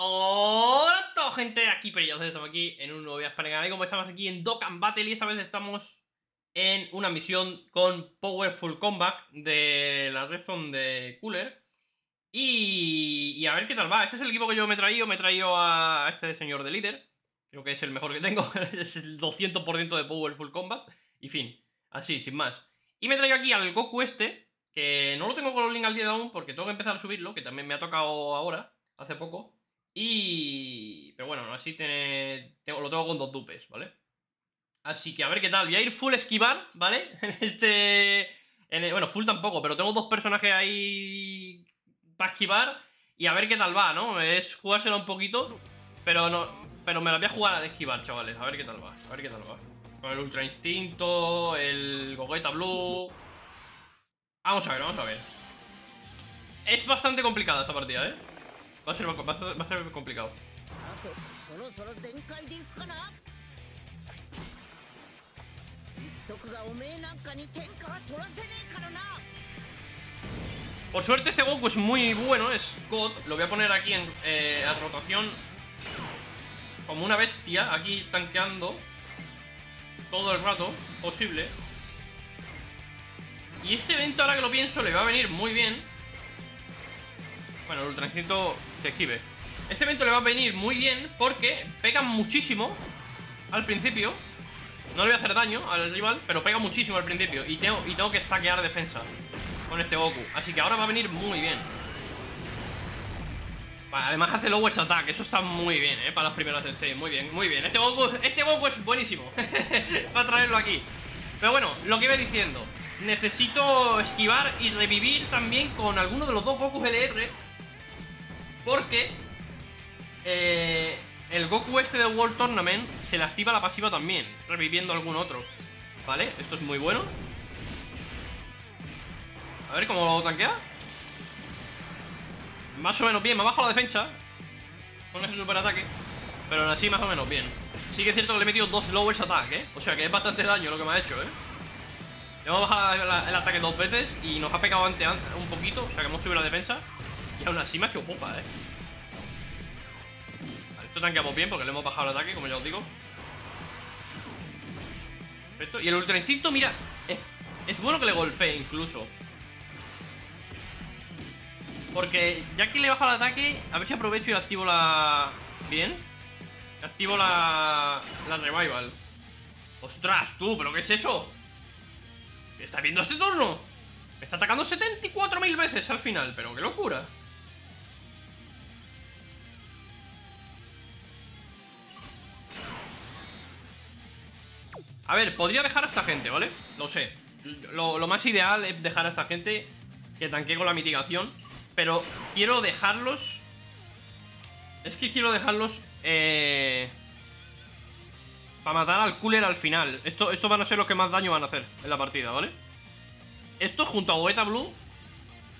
Hola a toda gente, aquí Perillos, estamos aquí en un nuevo Viaje y como estamos aquí en Dokkan Battle y esta vez estamos en una misión con Powerful Combat de la Red de Cooler. Y, y, a ver qué tal va, este es el equipo que yo me he traído, me he traído a este señor de líder. Creo que es el mejor que tengo, es el 200% de Powerful Combat. Y fin, así, sin más. Y me traigo aquí al Goku este, que no lo tengo con los link al día de aún porque tengo que empezar a subirlo, que también me ha tocado ahora, hace poco y... Pero bueno, así tiene... lo tengo con dos dupes, ¿vale? Así que a ver qué tal. Voy a ir full esquivar, ¿vale? este... Bueno, full tampoco, pero tengo dos personajes ahí para esquivar y a ver qué tal va, ¿no? Es jugársela un poquito, pero no... Pero me la voy a jugar a esquivar, chavales. A ver qué tal va, a ver qué tal va. Con el Ultra Instinto, el Gogeta Blue... Vamos a ver, vamos a ver. Es bastante complicada esta partida, ¿eh? Va a ser, va complicado. Por suerte este Goku es muy bueno, es God. Lo voy a poner aquí en eh, a rotación como una bestia, aquí tanqueando todo el rato posible. Y este evento, ahora que lo pienso, le va a venir muy bien. Bueno, el Ultra que esquive. Este evento le va a venir muy bien porque pega muchísimo al principio. No le voy a hacer daño al rival, pero pega muchísimo al principio. Y tengo, y tengo que stackear defensa con este Goku. Así que ahora va a venir muy bien. además hace lowers attack, eso está muy bien, ¿eh? Para las primeras stage, muy bien, muy bien Este Goku, este Goku es buenísimo Para traerlo aquí Pero bueno, lo que iba diciendo Necesito esquivar y revivir también con alguno de los dos Goku LR porque eh, el Goku este de World Tournament se le activa la pasiva también, reviviendo algún otro. ¿Vale? Esto es muy bueno. A ver cómo lo tanquea. Más o menos bien, me ha bajado la defensa con ese super ataque. Pero aún así más o menos bien. Sí que es cierto que le he metido dos lowers attack, ¿eh? O sea que es bastante daño lo que me ha hecho, ¿eh? Le hemos bajado el ataque dos veces y nos ha pegado antes un poquito, o sea que hemos subido la defensa. Y aún así me ha hecho pupa, eh. Vale, esto tanqueamos bien porque le hemos bajado el ataque, como ya os digo. Perfecto. Y el Ultra Instinto, mira, es, bueno que le golpee incluso. Porque ya que le he bajado el ataque, a ver si aprovecho y activo la... Bien. Activo la... La Revival. ¡Ostras, tú! ¿Pero qué es eso? ¿Qué está viendo este turno? Me está atacando 74.000 veces al final, pero qué locura. A ver, podría dejar a esta gente, ¿vale? Lo sé. Lo, más ideal es dejar a esta gente que tanquee con la mitigación Pero quiero dejarlos Es que quiero dejarlos eh, Para matar al cooler al final. Estos esto van a ser los que más daño van a hacer en la partida, ¿vale? Estos junto a Goeta Blue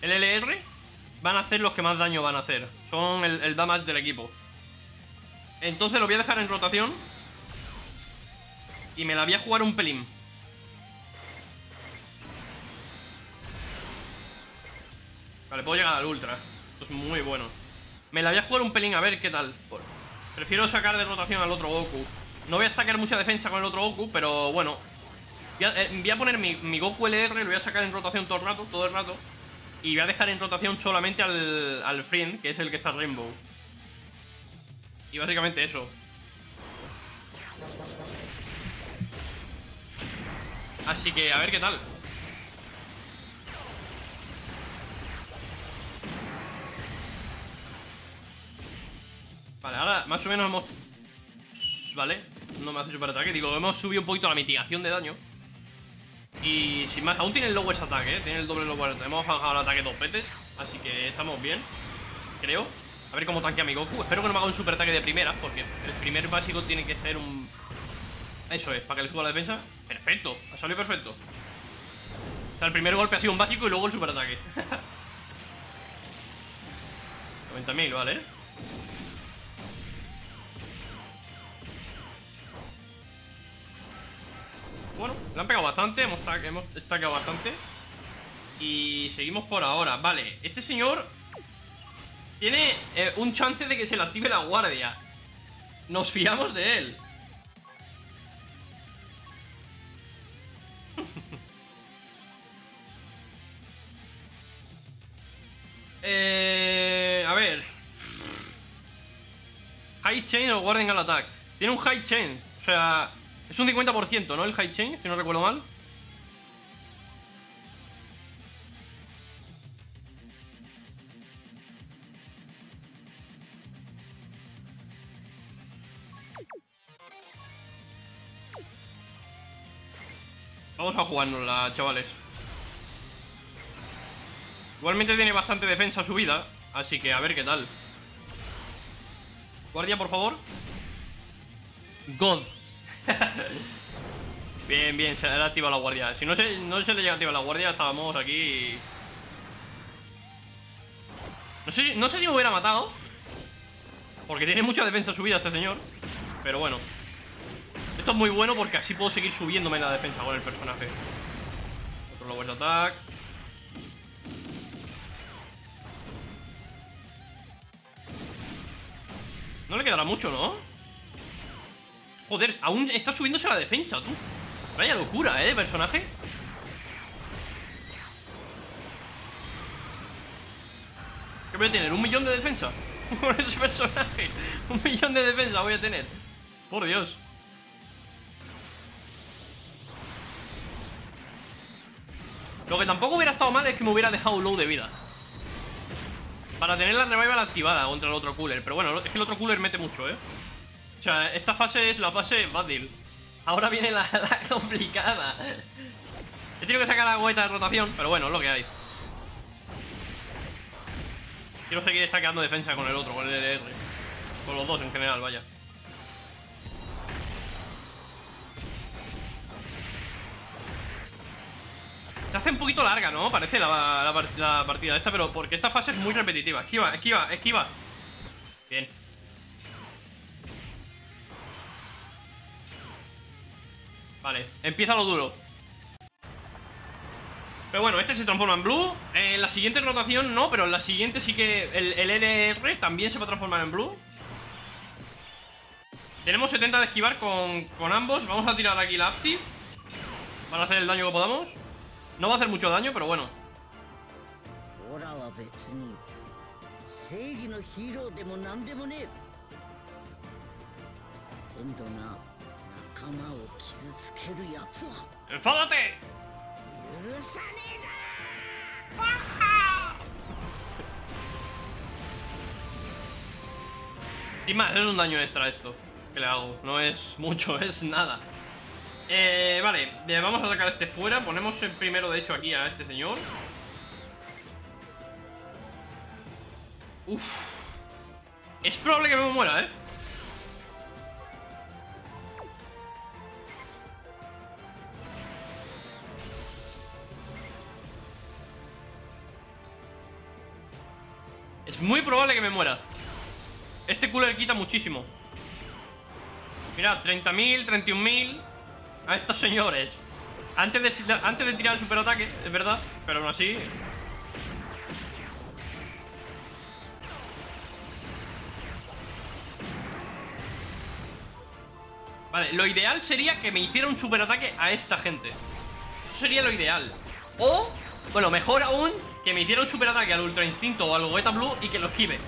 El LR Van a hacer los que más daño van a hacer. Son el, el damage del equipo. Entonces lo voy a dejar en rotación y me la voy a jugar un pelín. Vale, puedo llegar al ultra. Esto es muy bueno. Me la voy a jugar un pelín a ver qué tal. Prefiero sacar de rotación al otro Goku. No voy a sacar mucha defensa con el otro Goku Pero bueno. Voy a, eh, poner mi, Goku LR Lo voy a sacar en rotación todo el rato, todo el rato. Y voy a dejar en rotación solamente al, al Friend Que es el que está Rainbow. Y básicamente eso Así que a ver qué tal. Vale, ahora más o menos hemos... Vale, no me hace super ataque. Digo, hemos subido un poquito la mitigación de daño. Y sin más, aún tiene el lowest ataque, ¿eh? Tiene el doble ataque. Hemos bajado el ataque dos veces Así que estamos bien, creo. A ver cómo tanquea mi Goku. Espero que no me haga un super ataque de primera Porque el primer básico tiene que ser un eso es, para que le suba la defensa Perfecto, ha salido perfecto. O sea, el primer golpe ha sido un básico y luego el superataque. 90.000, vale. Bueno, le han pegado bastante Hemos, hemos bastante. Y seguimos por ahora Vale, este señor Tiene eh, un chance de que se le active la guardia. Nos fiamos de él. Chain o guardian al attack. Tiene un high chain. O sea, es un 50%, ¿no? El high chain, si no recuerdo mal. Vamos a jugárnosla, chavales. Igualmente tiene bastante defensa subida, así que a ver qué tal. Guardia, por favor. God. bien, bien, se le ha activado la guardia. Si no se, no se le llega a activar la guardia, estábamos aquí... No sé, no sé si me hubiera matado. Porque tiene mucha defensa subida este señor. Pero bueno. Esto es muy bueno porque así puedo seguir subiéndome la defensa con el personaje. Otro lowest attack. No le quedará mucho, ¿no? Joder, aún está subiéndose la defensa, tú Vaya locura, ¿eh? De personaje ¿Qué voy a tener? ¿Un millón de defensa? Con ese personaje Un millón de defensa voy a tener Por Dios Lo que tampoco hubiera estado mal es que me hubiera dejado low de vida Para tener la revival activada contra el otro cooler. Pero bueno, es que el otro cooler mete mucho, ¿eh? O sea, esta fase es la fase Badil Ahora viene la, complicada. He tenido que sacar la guaita de rotación Pero bueno, es lo que hay. Quiero seguir destacando defensa con el otro, con el LR Con los dos en general, vaya hace un poquito larga, ¿no? Parece la, la, partida esta, pero porque esta fase es muy repetitiva. Esquiva, esquiva, esquiva. Bien. Vale, empieza lo duro. Pero bueno, este se transforma en blue. En la siguiente rotación no, pero en la siguiente sí que el, el LR también se va a transformar en blue. Tenemos 70 de esquivar con, con ambos. Vamos a tirar aquí la active. Para hacer el daño que podamos. No va a hacer mucho daño, pero bueno. ¡Enfádate! Y más, es un daño extra esto que le hago. No es mucho, es nada. Eh, vale, vamos a sacar este fuera. Ponemos el primero, de hecho, aquí a este señor. Uf. Es probable que me muera, ¿eh? Es muy probable que me muera. Este cooler quita muchísimo. Mira, 30.000, 31.000 a estos señores. Antes de, antes de tirar el superataque, es verdad, pero aún así... Vale, lo ideal sería que me hiciera un superataque a esta gente. Eso sería lo ideal. O, bueno, mejor aún, que me hiciera un superataque al Ultra Instinto o al Gogeta Blue y que lo esquive.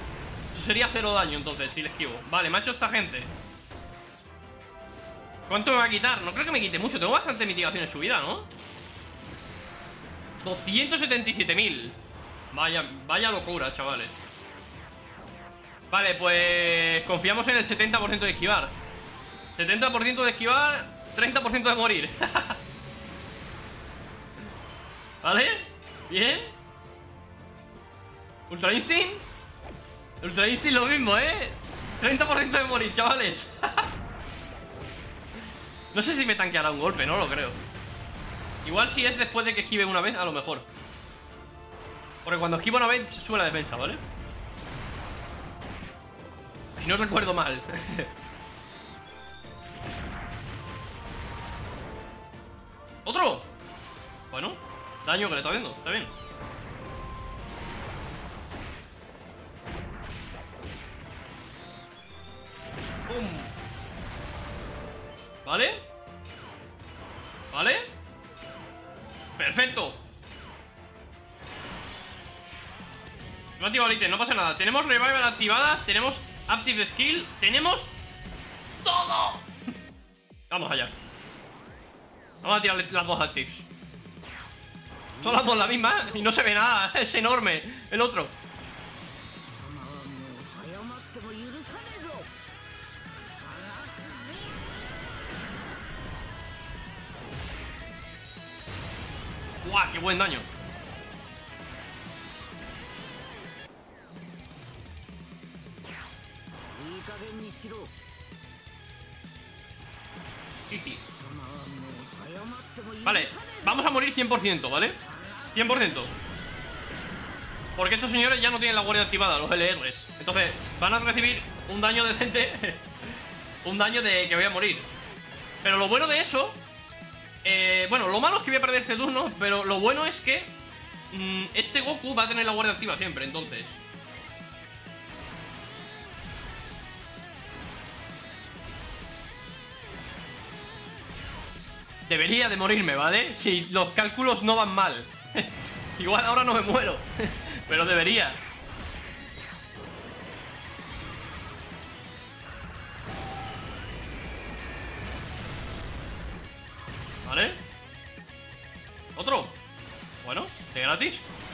Eso sería cero daño entonces, si le esquivo. Vale, me ha hecho esta gente. ¿Cuánto me va a quitar? No creo que me quite mucho Tengo bastante mitigación en su vida, ¿no? 277.000 Vaya, vaya locura, chavales Vale, pues Confiamos en el 70% de esquivar 70% de esquivar 30% de morir ¿Vale? Bien Ultra Instinct Ultra Instinct lo mismo, ¿eh? 30% de morir, chavales No sé si me tanqueará un golpe, no lo creo Igual si es después de que esquive una vez, a lo mejor Porque cuando esquivo una vez sube la defensa, ¿vale? Si no recuerdo mal ¡Otro! Bueno, daño que le está viendo, está bien ¡Pum! ¿Vale? ¿Vale? ¡Perfecto! No activado el ítem, no pasa nada. Tenemos revival activada, tenemos active skill Tenemos todo. Vamos allá. Vamos a tirar las dos actives. Son las dos la misma y no se ve nada. Es enorme. El otro ¡Qué buen daño! Easy. Vale, vamos a morir 100%, ¿vale? 100% Porque estos señores ya no tienen la guardia activada, los LRs Entonces, van a recibir un daño decente Un daño de que voy a morir Pero lo bueno de eso eh, Bueno, lo malo es que voy a perder este turno Pero lo bueno es que mm, Este Goku va a tener la guardia activa siempre, entonces. Debería de morirme, ¿vale? Si los cálculos no van mal. Igual ahora no me muero Pero debería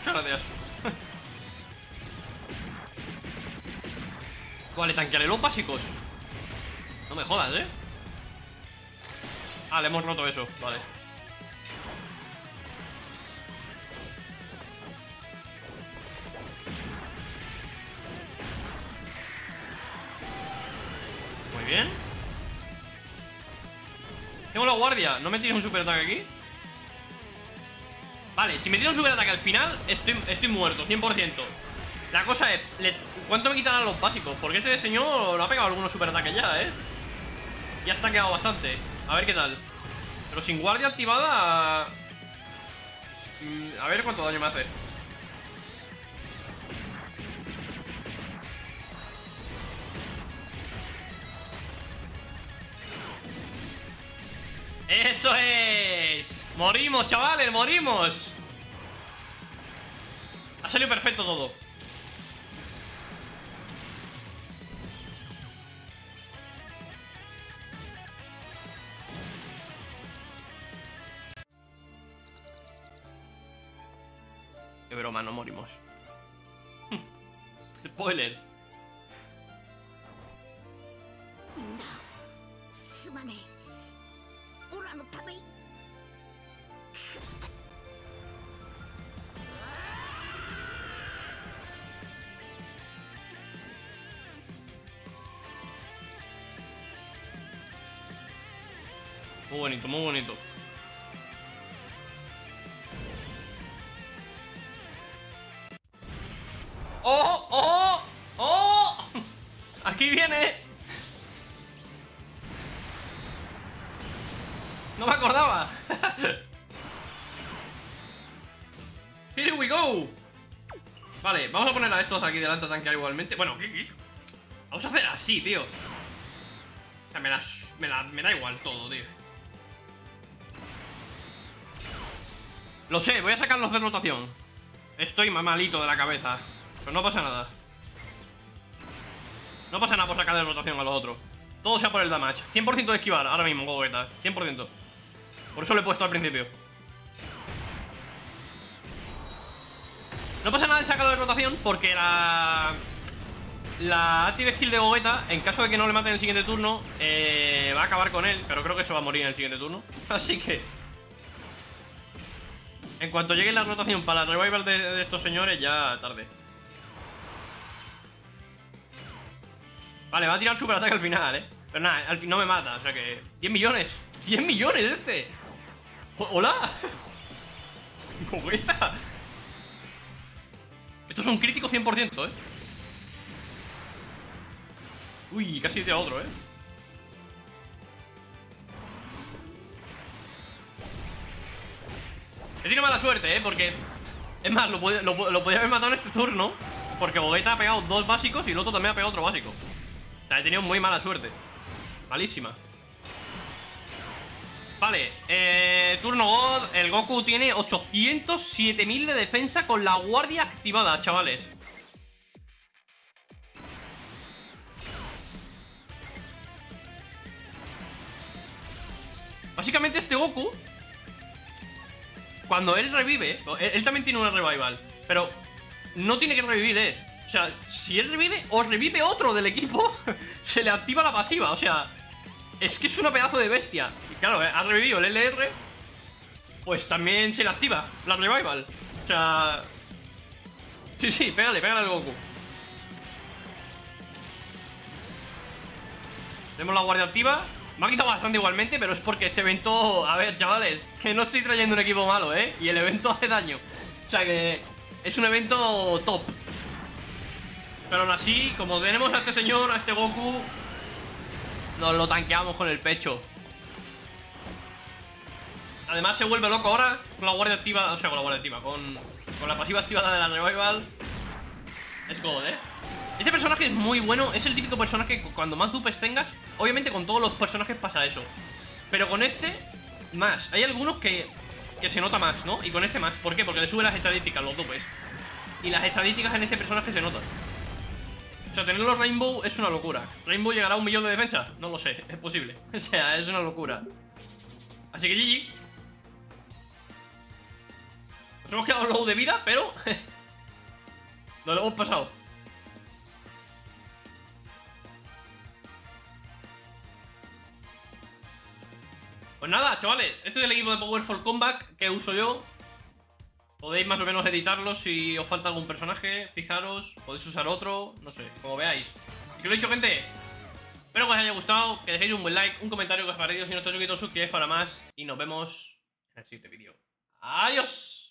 Muchas gracias. Vale, tanquearé los básicos. No me jodas, ¿eh? Ah, le hemos roto eso, vale. Muy bien. Tengo la guardia. ¿No me tienes un super ataque aquí? Vale, si me tira un super ataque al final Estoy, estoy muerto, 100% La cosa es, ¿cuánto me quitarán los básicos? Porque este señor lo ha pegado algunos super ataques ya, ¿eh? Ya está quedado bastante a ver qué tal Pero sin guardia activada mm, A ver cuánto daño me hace ¡Eso es! ¡Morimos, chavales! ¡Morimos! Ha salido perfecto todo broma, no morimos. Spoiler. Muy bonito. ¡Oh! ¡Oh! ¡Oh! ¡Aquí viene! No me acordaba Here we go Vale, vamos a poner a estos aquí delante a tanquear igualmente Bueno, ¿qué, Vamos a hacer así, tío O sea, me, me, me da igual todo, tío Lo sé, voy a sacarlos de rotación. Estoy malito de la cabeza pero no pasa nada. No pasa nada por sacar de rotación a los otros. Todo sea por el damage. 100% de esquivar ahora mismo, Gogeta 100% Por eso lo he puesto al principio. No pasa nada el sacado de rotación Porque la... La active skill de Gogeta En caso de que no le maten en el siguiente turno eh, Va a acabar con él Pero creo que se va a morir en el siguiente turno. Así que En cuanto llegue la rotación para la revival de estos señores Ya tarde Vale, va a tirar super ataque al final, ¿eh? Pero nada, al fin no me mata, o sea que... ¡10 millones! ¡10 millones este! ¡Hola! ¿Cómo está? Esto es un crítico 100%, ¿eh? Uy, casi de otro, ¿eh? He mala suerte, ¿eh? Porque... Es más, lo, podía, haber matado en este turno Porque Bogueta ha pegado dos básicos y el otro también ha pegado otro básico o sea, he tenido muy mala suerte Malísima. Vale, eh, turno God. El Goku tiene 807.000 de defensa con la guardia activada, chavales. Básicamente este Goku Cuando él revive él, también tiene una revival Pero no tiene que revivir él. O sea, si él revive o revive otro del equipo Se le activa la pasiva. O sea, es que es una pedazo de bestia. Y claro, eh, ha revivido el LR Pues también se le activa la revival. O sea... Sí, sí, pégale, pégale al Goku. Tenemos la guardia activa me ha quitado bastante igualmente, pero es porque este evento... A ver, chavales, que no estoy trayendo un equipo malo, ¿eh? Y el evento hace daño. O sea que es un evento top. Pero aún así, como tenemos a este señor, a este Goku, nos lo tanqueamos con el pecho. Además se vuelve loco ahora con la guardia activa, o sea, con la guardia activa, con, con la pasiva activada de la revival. Es God, ¿eh? Este personaje es muy bueno, es el típico personaje que cuando más dupes tengas, obviamente con todos los personajes pasa eso. Pero con este, más. Hay algunos que, que se nota más, ¿no? Y con este más. ¿Por qué? Porque le sube las estadísticas, los dupes. Y las estadísticas en este personaje se notan. O sea, tenerlo Rainbow es una locura. ¿Rainbow llegará a un millón de defensa? No lo sé, es posible. O sea, es una locura. Así que GG. Nos hemos quedado low de vida, pero... Nos lo hemos pasado. Pues nada, chavales, este es el equipo de Powerful Comeback que uso yo. Podéis más o menos editarlo si os falta algún personaje, fijaros, podéis usar otro, no sé, como veáis. Que lo he dicho, gente, espero que os haya gustado, que dejéis un buen like, un comentario que os ha parecido Si no estáis suscritos, suscribáis para más Y nos vemos en el siguiente vídeo. ¡Adiós!